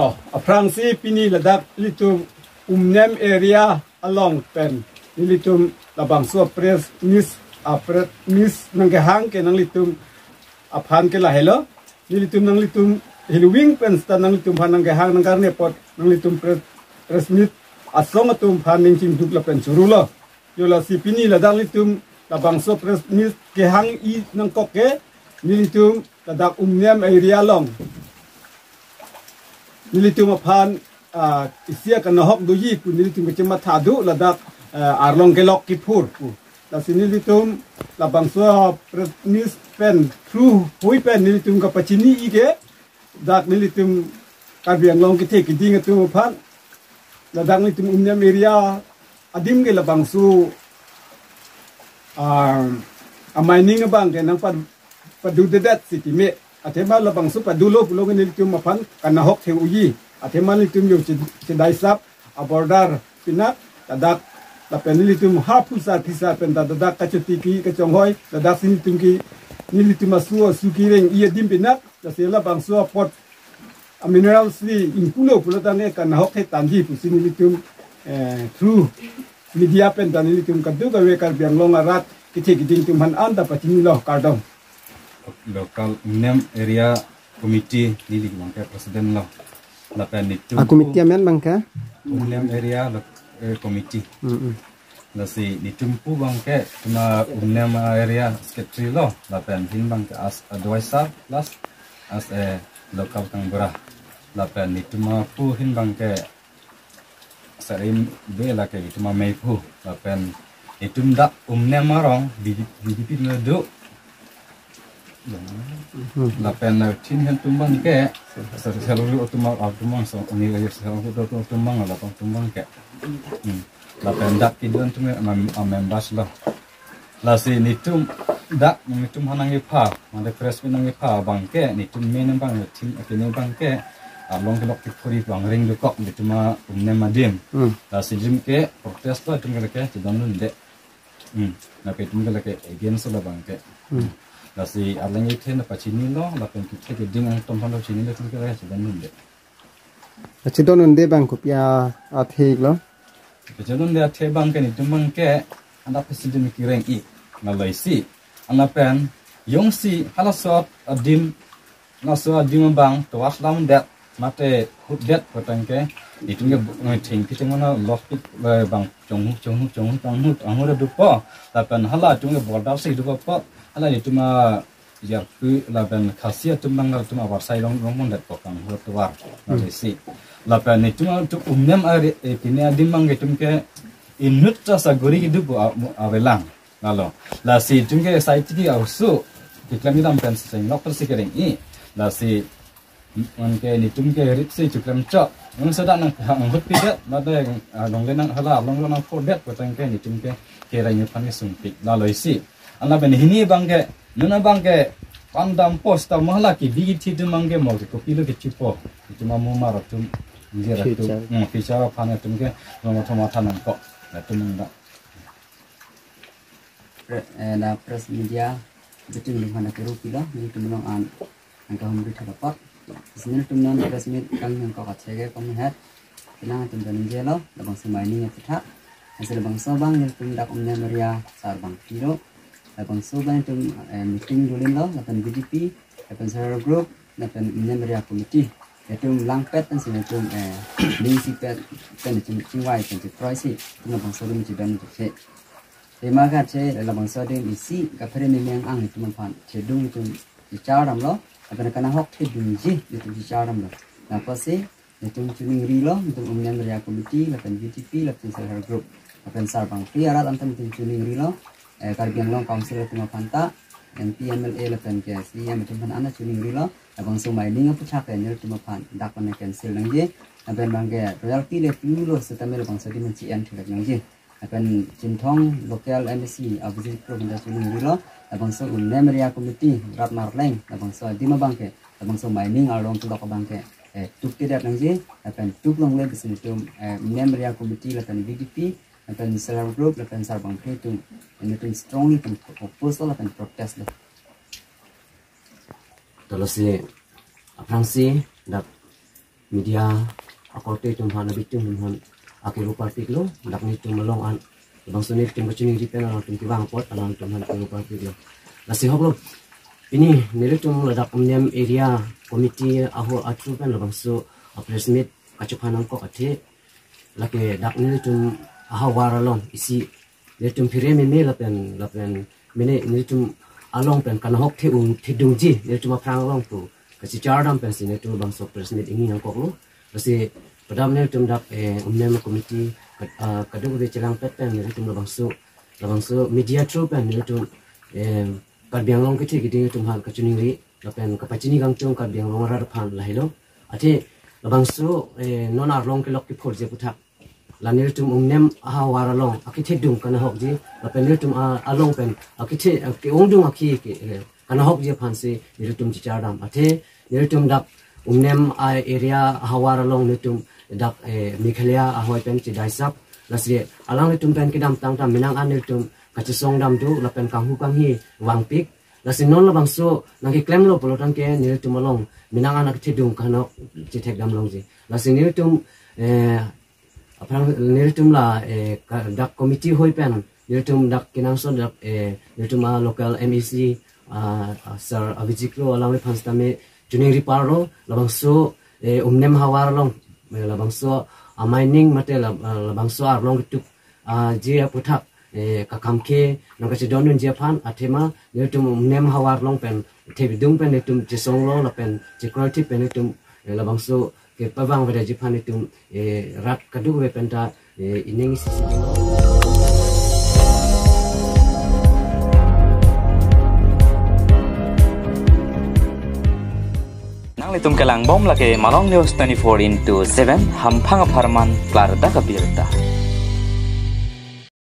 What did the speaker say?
so aprang si pini ladak litum umnem area along pen. Litum labang so press nis apret nis nanggehang ke nang litum aphan ke la hello litum nang litum hiluwing pen sta nang litum phan nanggehang nang karne pot nang litum press press nis asong atum phan ning chim duk la pen churulo yola si pini ladak litum labang so press nis gehang i nang koke nilitum ladak umnem area long nilitum aphan uh, isia kan hok do yi pu nilitum ke chema thadu ladak uh, arlong ke lok ki phur pu la si nilitum la bangso nis pen thru hui pen nilitum ka pachini i ke dak nilitum ka biang long ki the ki ding tu phan ladak nilitum umnya area adim ke la bangsu um a mining bang ke nang pa padu dedat siti me atema la bang su padu lo pulo ni tum mapan kana hok the uyi. Atema ni tum yo ci dai sap a border pina tadak la penili tum ha pusa tisa pen da da ka chuti ki ka chong hoi da da sin tum ki ni dim pina da se la bang su pot a minerals li in pulo pulo ta ne kana hok the tan ji pu sin li tum eh through media pen ta ni li tum ka du ka kar biang long arat ki the ki ding tum han an da pa chini lo kar local nem area committee ni li bangke presiden lo la pen ni tu aku mitia men bangka nem area committee mm la si ni tumpu bangke tuma nem area secretary lo la pen hin bangke as advisor plus as a local kangbura la pen ni tuma pu hin bangke sarim be la ke tuma mei pu la pen itum da umnem marong di di di do la pena tin hen tumbang ke sa selalu otumang otumang so ni la yes selalu do otumang la pang tumbang ke la pen dak kidon members la la si ni tum dak ni tum hanang ipa mande press pinang ipa bang ke ni tum men bang tin akene bang ke long ke lok tikuri bang ring do kok ni tuma umne madim la si jim ke protest la tum ke ke don nun de na pe tum ke ke against la bang ke la si alang i ten pa chini lo la pen ki te ding ang tom phan lo chini le tum ke ra dan nun de achi don unde bang ko pya a thik lo ke chen de te bang ke ni tum bang ke anda pe si dim ki reng i na lai si ana pen yong si hala so adim na so adim bang to was lam de mate hut det ko tang ke ni tum ke ngai thing ki na lock ki bang chong chong chong tang hu ang hu du po la pen hala tum ke border si du po ala ni tuma jar ku la ben khasia tuma ngal tuma war sai long long mon dat ko kang ho to war na si la ben ni tuma tu umnem are e pine adim mang ge tum ke inut ta sa gori ki du avelang ngalo la si tum ke sai ti au su ki klam ni dam pen sai lok per si ke reng i la si man ke ni tum ke rit si chu klam cha nang sa da nang hang hut pi det ma long le nang hala long long nang for det ko tang ke ni tum ke ke ra ni pan ke sum pi la loi si ala ben hini bangke nuna bangke pandam posta mahla ki bigi thi tu mangke mo ko pilo ke chipo tu ma mu maro tu tu mm fichara phane tum ke no thoma thanan ko la tu mangda na press media. Betul dengan nak keru pila ni tu menong an angka hum bi thara pat sini tu non press meet kang yang ko khache ge kom hat kena tu dan je lo la bang ni ni sar bang piro la bang so bang tu meeting dulin lo la pan server group la pan umnya maria committee itu lang pet kan sini tu eh ling si pet ci ben tu Terima kasih dalam isi kapere ni yang ang manfaat cedung itu bicara lo apa nak kena hok cedung ji itu bicara lo apa sih? Itu cumi ngiri lo itu umumnya mereka komiti lapan BTP lapan selera group. Lapan sarbang free arat antam itu cumi ngiri lo. Eh karbian lo council itu mafanta MP MLA lapan KSI yang itu pan anak cumi ngiri lo. Abang sumai ni ngapa cakap ni itu mafan dapat nak cancel lagi lapan bangga royalty le fuel lo setamil bangsa di menci yang tidak lagi akan cintong lokal itu benda suling rilo abang so unem area committee rat marleng abang so di bangke abang so mining along tu lok bangke. Eh tuk tidak nangje akan tuk long le bisin tu unem area committee lakan BDP akan selar group lakan sar bangke tu. Ini tu strongly kan proposal akan protest lah. Terus si Fransi dak media akote tum han bitum tum han ake rupa piklo dak ni tum long an bang sunir tum bachuni ri pen alang tum ki wang pot alang tum han rupa piklo nasi hok lo ini nire tum ladak umnem area committee aho atu pen bang su presmit kachupanang ko ate lake dak nire tum aha waralong isi. Nire tum pire me me lapen lapen mene nire tum along pen kana hok the um the dung ji. Nire tum aprang long tu. Kasi chardam pen si nire tum bang su presmit ingi ang ko lo kasi padam nire tum dak umnem committee kadung be celang pet pen nire tum bang su labang su media tru pen nire tum kat biang long kiti kiti tum hal kachuning ri lapen kapachini gang chung kat biang long rar phan lahilo ate labang su non ar long ke lok ki phor je puthak la nir tum umnem aha wara long akithe dung kana hok ji lapen nir tum along pen akithe ke ong dung akhi ke kana hok je phan se nir tum chi chardam ate nir tum dak umnem area aha wara long nir tum dak mikhalia ahoy pen chi daisap lasri alang tum pen kidam tang tam minang an tum kachi song dam du lapen kang hu kang hi wang pik. La sin non la bang so nang ki klem lo polo tang ke ni tu malong minang anak ti dung kana chi tek dam long ji. La sin ni tum eh aprang ni tum la eh dak committee hoi pen. Ni tum dak kinang son dak eh ni tum a local MEC a sir avijiklo alame phanstame เมลบางส่วนอาไมนิ่งมาเตลบางส่วลองจุกอ่าเจียพุทักเอกคำเคนักจะดอนุนเจียพันอัตมาเนื้อตุมเนมฮาวาร์ลองเป็นเทวดุงเป็นเนื้อตุมจะทรงลองละเป็นจะกรอที่เป็นเนื้อตุมลบางส่วนเก็บปะวังเวลาจิพันเนื้อตุมรัดกระดูกเวเป็นตาอินเนงิสิ nang litum kelang bom lake malong news 24 into 7 hampang aparman klar da kabirta